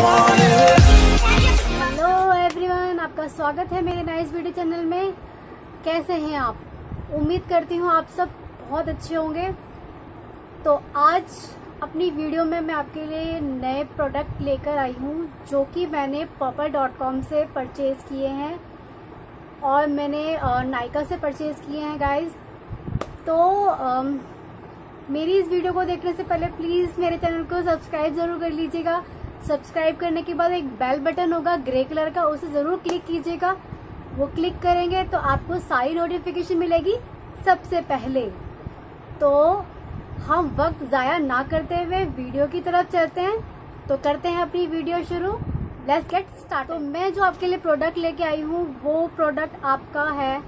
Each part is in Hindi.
हेलो एवरीवन आपका स्वागत है मेरे नाइस ब्यूटी चैनल में। कैसे हैं आप? उम्मीद करती हूँ आप सब बहुत अच्छे होंगे। तो आज अपनी वीडियो में मैं आपके लिए नए प्रोडक्ट लेकर आई हूँ, जो कि मैंने पॉपर डॉट कॉम से परचेज़ किए हैं और मैंने नायका से परचेज़ किए हैं गाइस तो मेरी इस वीडियो को देखने से पहले प्लीज़ मेरे चैनल को सब्सक्राइब ज़रूर कर लीजिएगा। सब्सक्राइब करने के बाद एक बेल बटन होगा ग्रे कलर का उसे ज़रूर क्लिक कीजिएगा। वो क्लिक करेंगे तो आपको सारी नोटिफिकेशन मिलेगी सबसे पहले। तो हम वक्त ज़ाया ना करते हुए वीडियो की तरफ़ चलते हैं। तो करते हैं अपनी वीडियो शुरू। लेट्स गेट स्टार्ट तो मैं जो आपके लिए प्रोडक्ट लेके आई हूँ वो प्रोडक्ट आपका है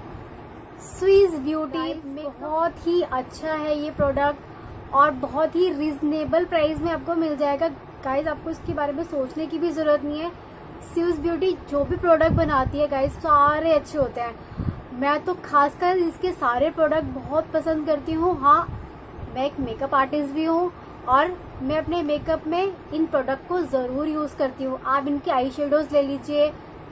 स्वीज ब्यूटी बहुत ही अच्छा है ये प्रोडक्ट और बहुत ही रिजनेबल प्राइस में आपको मिल जाएगा। गाइज़ आपको इसके बारे में सोचने की भी ज़रूरत नहीं है। स्वीज ब्यूटी जो भी प्रोडक्ट बनाती है गाइज़ सारे अच्छे होते हैं। मैं तो खासकर इसके सारे प्रोडक्ट बहुत पसंद करती हूँ। हाँ मैं एक मेकअप आर्टिस्ट भी हूँ और मैं अपने मेकअप में इन प्रोडक्ट को ज़रूर यूज़ करती हूँ। आप इनके आई शेडोज ले लीजिए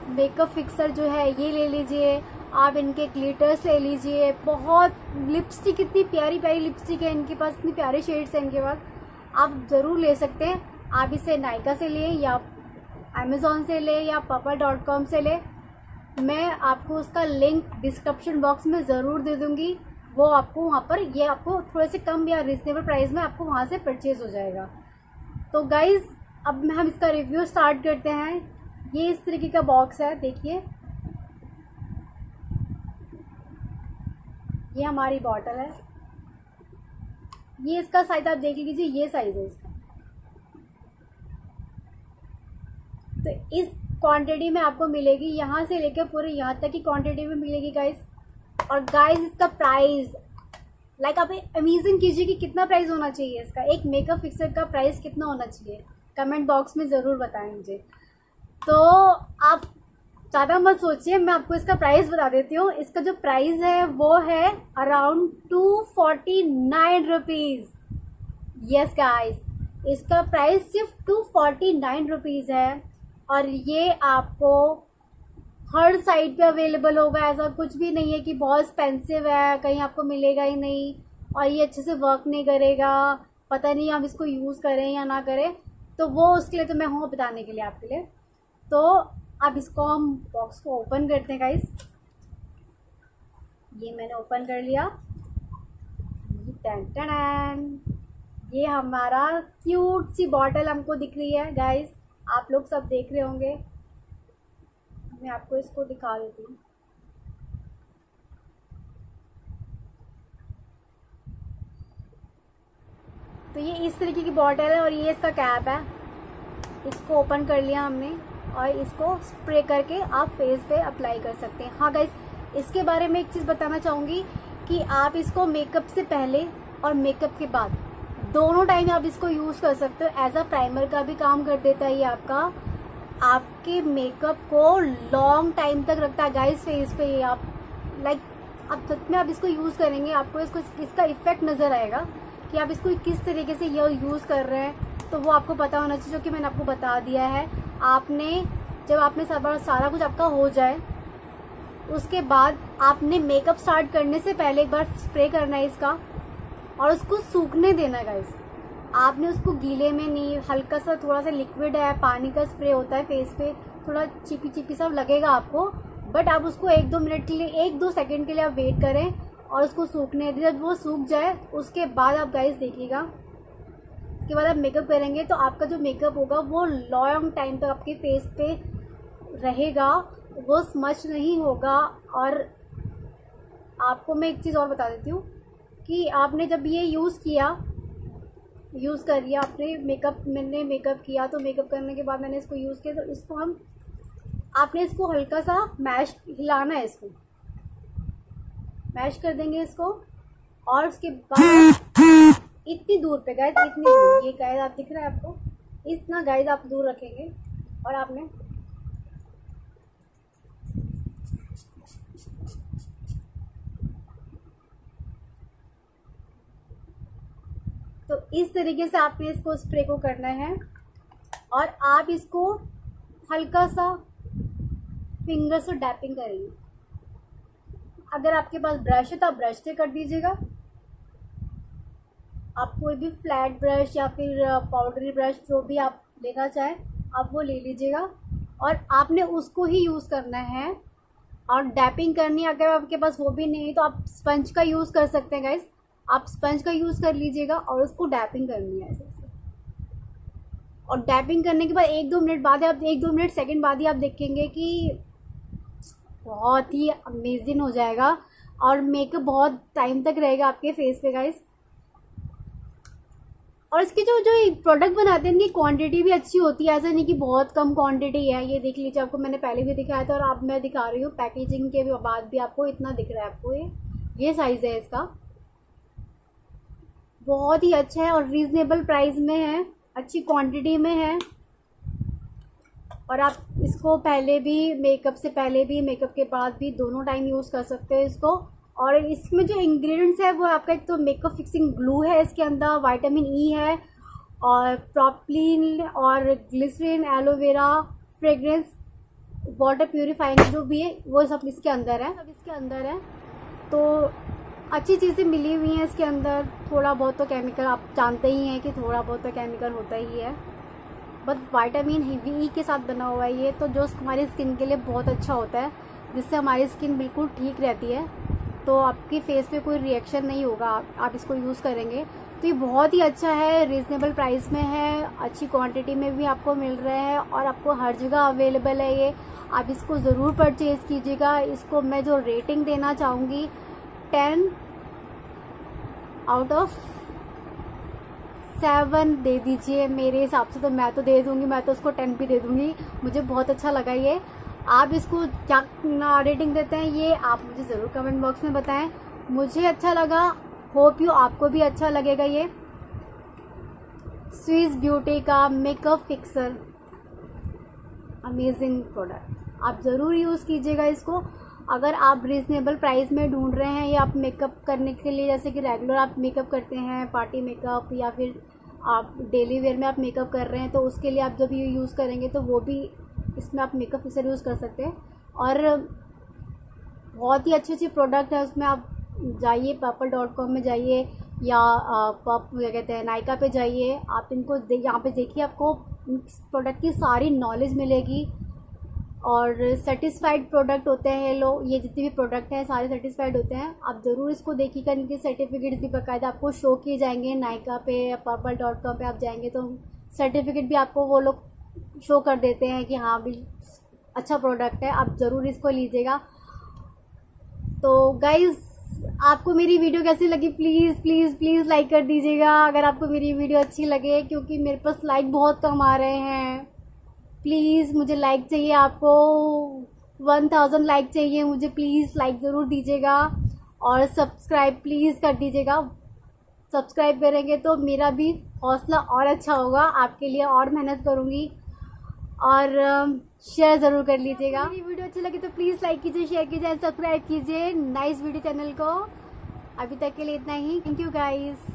मेकअप फिक्सर जो है, ये ले लीजिए। आप इनके ग्लिटर्स ले लीजिए। बहुत लिपस्टिक इतनी प्यारी प्यारी लिपस्टिक है इनके पास, इतनी प्यारे शेड्स हैं इनके पास। आप ज़रूर ले सकते हैं। आप इसे नायका से लें या अमेजोन से लें या पर्पल डॉट कॉम से लें, मैं आपको उसका लिंक डिस्क्रिप्शन बॉक्स में ज़रूर दे दूँगी। वो आपको वहाँ पर, ये आपको थोड़े से कम या रिजनेबल प्राइस में आपको वहाँ से परचेज हो जाएगा। तो गाइज़ अब हम इसका रिव्यू स्टार्ट करते हैं। ये इस तरीके का बॉक्स है, देखिए। ये हमारी बॉटल है। ये इसका साइज़ आप देख लीजिए, ये साइज़ है इसका। तो इस क्वांटिटी में आपको मिलेगी, यहाँ से लेकर पूरे यहाँ तक की क्वांटिटी में मिलेगी गाइस और गाइस इसका प्राइस लाइक आप अमेजिंग कीजिए कि कितना प्राइस होना चाहिए इसका। एक मेकअप फिक्सर का प्राइस कितना होना चाहिए? कमेंट बॉक्स में ज़रूर बताएँ मुझे। तो आप ज़्यादा मत सोचिए, मैं आपको इसका प्राइस बता देती हूँ। इसका जो प्राइस है, वो है around two forty nine rupees yes guys इसका प्राइस सिर्फ़ टू फोर्टी नाइन रुपीज़ है। और ये आपको हर साइट पे अवेलेबल होगा। ऐसा कुछ भी नहीं है कि बहुत एक्सपेंसिव है, कहीं आपको मिलेगा ही नहीं और ये अच्छे से वर्क नहीं करेगा। पता नहीं हम इसको यूज़ करें या ना करें। तो वो उसके लिए तो मैं हूँ बताने के लिए आपके लिए। तो अब इसको हम बॉक्स को ओपन करते हैं गाइस ये मैंने ओपन कर लिया। टन टन ये हमारा क्यूट सी बॉटल हमको दिख रही है गाइस आप लोग सब देख रहे होंगे। मैं आपको इसको दिखा देती हूँ। तो ये इस तरीके की बॉटल है और ये इसका कैप है। इसको ओपन कर लिया हमने और इसको स्प्रे करके आप फेस पे अप्लाई कर सकते हैं। हाँ गाइज़ इसके बारे में एक चीज़ बताना चाहूँगी कि आप इसको मेकअप से पहले और मेकअप के बाद दोनों टाइम आप इसको यूज़ कर सकते हो। एज अ प्राइमर का भी काम कर देता है ये आपका। आपके मेकअप को लॉन्ग टाइम तक रखता है गाइस फेस पे ये आप लाइक अब सच में आप इसको यूज़ करेंगे, आपको इसको, इसका इफ़ेक्ट नज़र आएगा कि आप इसको किस तरीके से ये यूज़ कर रहे हैं। तो वो आपको पता होना चाहिए, जो कि मैंने आपको बता दिया है। आपने, जब आपने सारा कुछ आपका हो जाए, उसके बाद आपने मेकअप स्टार्ट करने से पहले एक बार स्प्रे करना है इसका। और उसको सूखने देना गाइस आपने उसको गीले में नहीं, हल्का सा थोड़ा सा लिक्विड है, पानी का स्प्रे होता है फेस पे, थोड़ा चिपी चिपी सा लगेगा आपको बट आप उसको एक दो मिनट के लिए, एक दो सेकंड के लिए आप वेट करें और उसको सूखने जब वो सूख जाए, उसके बाद आप गाइस देखिएगा, उसके बाद आप मेकअप करेंगे तो आपका जो मेकअप होगा, वो लॉन्ग टाइम तक आपके फेस पे रहेगा, वो स्मच नहीं होगा और आपको मैं एक चीज़ और बता देती हूँ कि आपने जब ये यूज़ किया यूज़ कर लिया, आपने मेकअप मैंने मेकअप किया तो मेकअप करने के बाद मैंने इसको यूज़ किया तो इसको हम, आपने इसको हल्का सा मैश हिलाना है इसको। मैश कर देंगे इसको, और उसके बाद इतनी दूर पे गाइस इतनी दूर, ये गाइस आप दिख रहा है आपको? इतना गाइस आप दूर रखेंगे, और आपने तो इस तरीके से आपने इसको स्प्रे को करना है और आप इसको हल्का सा फिंगर से डैपिंग करेंगे। अगर आपके पास ब्रश है तो आप ब्रश से कर दीजिएगा। आप कोई भी फ्लैट ब्रश या फिर पाउडरी ब्रश जो भी आप लेना चाहें, आप वो ले लीजिएगा। और आपने उसको ही यूज़ करना है। और डैपिंग करनी अगर आपके पास वो भी नहीं तो आप स्पंज का यूज़ कर सकते हैं गाइज़ आप स्पंज का यूज़ कर लीजिएगा और उसको डैपिंग करनी है ऐसे से और डैपिंग करने के बाद एक दो मिनट बाद आप, एक दो मिनट सेकंड बाद ही आप देखेंगे कि बहुत ही अमेजिंग हो जाएगा और मेकअप बहुत टाइम तक रहेगा आपके फेस पे गाइस और इसकी जो जो प्रोडक्ट बनाते हैं, इनकी क्वांटिटी भी अच्छी होती है, ऐसा नहीं कि बहुत कम क्वांटिटी है। ये देख लीजिए, आपको मैंने पहले भी दिखाया था और अब मैं दिखा रही हूँ। पैकेजिंग के बाद भी आपको इतना दिख रहा है आपको ये। ये साइज़ है इसका। बहुत ही अच्छा है और रीजनेबल प्राइस में है, अच्छी क्वांटिटी में है। और आप इसको पहले भी मेकअप से पहले भी मेकअप के बाद भी दोनों टाइम यूज़ कर सकते हैं इसको। और इसमें जो इंग्रेडिएंट्स है, वो आपका एक तो मेकअप फिक्सिंग ग्लू है इसके अंदर वाइटामिन ई e है और प्रॉपलिन और glycerine aloe vera fragrance water purifying जो भी है, वो सब इसके अंदर है। सब इसके अंदर है। तो अच्छी चीज़ें मिली हुई हैं इसके अंदर। थोड़ा बहुत तो केमिकल आप जानते ही हैं कि थोड़ा बहुत तो केमिकल होता ही है। बट वाइटामिन ई के साथ बना हुआ है ये तो जो हमारी स्किन के लिए बहुत अच्छा होता है, जिससे हमारी स्किन बिल्कुल ठीक रहती है। तो आपकी फेस पे कोई रिएक्शन नहीं होगा, आप इसको यूज़ करेंगे। तो ये बहुत ही अच्छा है रीजनेबल प्राइस में है, अच्छी क्वांटिटी में भी आपको मिल रहा है और आपको हर जगह अवेलेबल है ये। आप इसको ज़रूर परचेज़ कीजिएगा। इसको मैं जो रेटिंग देना चाहूँगी टेन आउट ऑफ़ सेवन दे दीजिए। मेरे हिसाब से तो मैं तो दे दूँगी, मैं तो उसको टेन भी दे दूँगी। मुझे बहुत अच्छा लगा ये। आप इसको क्या रेटिंग देते हैं, ये आप मुझे ज़रूर कमेंट बॉक्स में बताएँ। मुझे अच्छा लगा। होप यू आपको भी अच्छा लगेगा ये। स्विस ब्यूटी का मेकअप फिक्सर अमेजिंग प्रोडक्ट आप ज़रूर यूज़ कीजिएगा इसको। अगर आप रिजनेबल प्राइस में ढूंढ रहे हैं या आप मेकअप करने के लिए, जैसे कि रेगुलर आप मेकअप करते हैं पार्टी मेकअप या फिर आप डेली वेयर में आप मेकअप कर रहे हैं तो उसके लिए आप जब ये यूज़ करेंगे तो वो भी इसमें आप मेकअप फिक्सर यूज़ कर सकते हैं। और बहुत ही अच्छे अच्छे प्रोडक्ट हैं, उसमें आप जाइए पर्पल डॉट कॉम में जाइए या पप क्या कहते हैं नायका पे जाइए। आप इनको यहाँ पे देखिए आपको प्रोडक्ट की सारी नॉलेज मिलेगी। और सेटिस्फाइड प्रोडक्ट होते हैं लोग, ये जितने भी प्रोडक्ट हैं, सारे सेटिस्फाइड होते हैं। आप ज़रूर इसको देखिएगा, इनके सर्टिफिकेट्स भी बाकायदा आपको शो किए जाएँगे नायका पे या पर्पल डॉट कॉम पर आप जाएँगे तो सर्टिफिकेट भी आपको वो लोग शो कर देते हैं कि हाँ भी अच्छा प्रोडक्ट है। आप ज़रूर इसको लीजिएगा। तो गाइज़ आपको मेरी वीडियो कैसी लगी? प्लीज़ प्लीज़ प्लीज़ लाइक कर दीजिएगा। अगर आपको मेरी वीडियो अच्छी लगे, क्योंकि मेरे पास लाइक बहुत कम आ रहे हैं। प्लीज़ मुझे लाइक चाहिए आपको। वन थाउज़ेंड लाइक चाहिए मुझे, प्लीज़ लाइक ज़रूर दीजिएगा। और सब्सक्राइब प्लीज़ कर दीजिएगा। सब्सक्राइब करेंगे तो मेरा भी हौसला और अच्छा होगा। आपके लिए और मेहनत करूँगी। और शेयर ज़रूर कर लीजिएगा। मेरी वीडियो अच्छी लगी तो प्लीज़ लाइक कीजिए शेयर कीजिए सब्सक्राइब कीजिए। नाइस वीडियो चैनल को। अभी तक के लिए इतना ही। Thank you guys